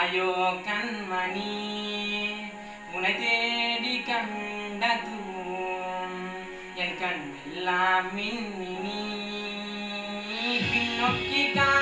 ayokan mani mulai di kandatum yang kan lamin ini pinokki kan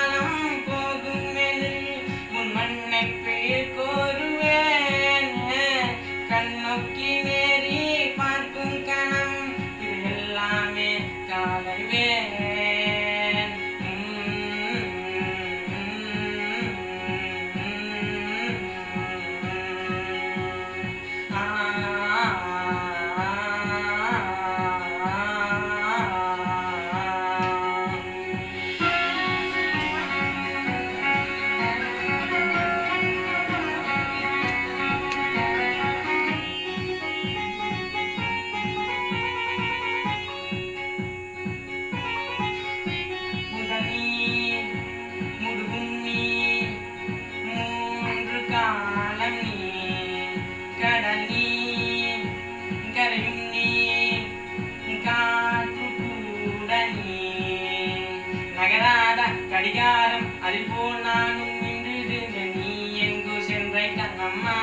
அதுபோல் நானும் நின்றிருந்து நீ எங்கு சென்றை கண்ணம்மா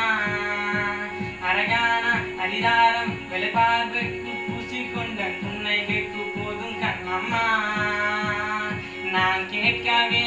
அரகான அதிகாரம் வெளிப்பார்வைக்கு பூசிக்கொண்ட புன்னைகைக்கு போதும் கண்ணம்மா நான் கேட்கவே